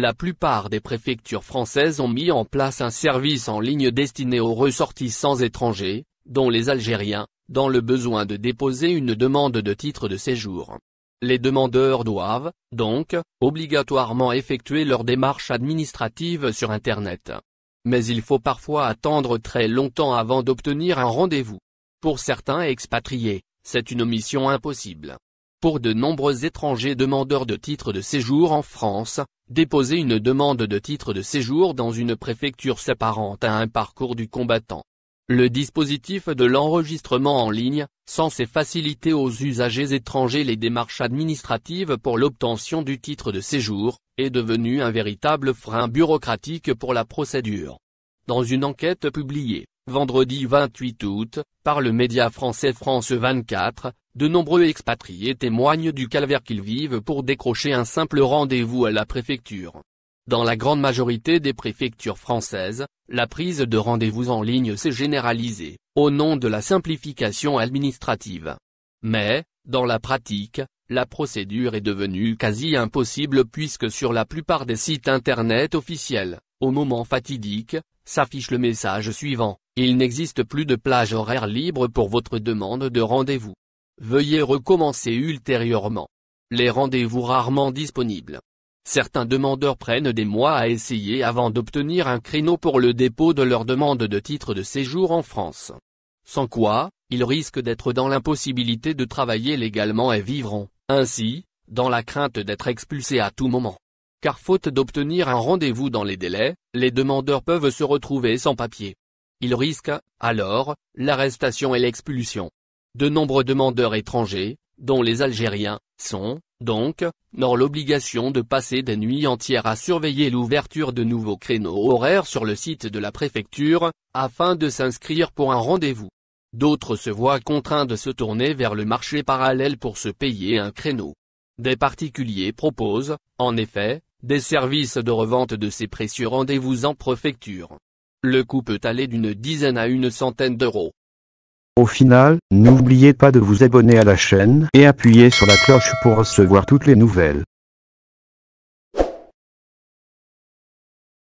La plupart des préfectures françaises ont mis en place un service en ligne destiné aux ressortissants étrangers, dont les Algériens, dans le besoin de déposer une demande de titre de séjour. Les demandeurs doivent, donc, obligatoirement effectuer leur démarche administrative sur Internet. Mais il faut parfois attendre très longtemps avant d'obtenir un rendez-vous. Pour certains expatriés, c'est une mission impossible. Pour de nombreux étrangers demandeurs de titre de séjour en France, déposer une demande de titre de séjour dans une préfecture s'apparente à un parcours du combattant. Le dispositif de l'enregistrement en ligne, censé faciliter aux usagers étrangers les démarches administratives pour l'obtention du titre de séjour, est devenu un véritable frein bureaucratique pour la procédure. Dans une enquête publiée, vendredi 28 août, par le média français France 24, de nombreux expatriés témoignent du calvaire qu'ils vivent pour décrocher un simple rendez-vous à la préfecture. Dans la grande majorité des préfectures françaises, la prise de rendez-vous en ligne s'est généralisée, au nom de la simplification administrative. Mais, dans la pratique, la procédure est devenue quasi impossible puisque sur la plupart des sites internet officiels, au moment fatidique, s'affiche le message suivant, il n'existe plus de plage horaire libre pour votre demande de rendez-vous. Veuillez recommencer ultérieurement. Les rendez-vous rarement disponibles. Certains demandeurs prennent des mois à essayer avant d'obtenir un créneau pour le dépôt de leur demande de titre de séjour en France. Sans quoi, ils risquent d'être dans l'impossibilité de travailler légalement et vivront, ainsi, dans la crainte d'être expulsés à tout moment. Car faute d'obtenir un rendez-vous dans les délais, les demandeurs peuvent se retrouver sans papier. Ils risquent, alors, l'arrestation et l'expulsion. De nombreux demandeurs étrangers, dont les Algériens, sont, donc, dans l'obligation de passer des nuits entières à surveiller l'ouverture de nouveaux créneaux horaires sur le site de la préfecture, afin de s'inscrire pour un rendez-vous. D'autres se voient contraints de se tourner vers le marché parallèle pour se payer un créneau. Des particuliers proposent, en effet, des services de revente de ces précieux rendez-vous en préfecture. Le coût peut aller d'une dizaine à une centaine d'euros. Au final, n'oubliez pas de vous abonner à la chaîne et appuyer sur la cloche pour recevoir toutes les nouvelles.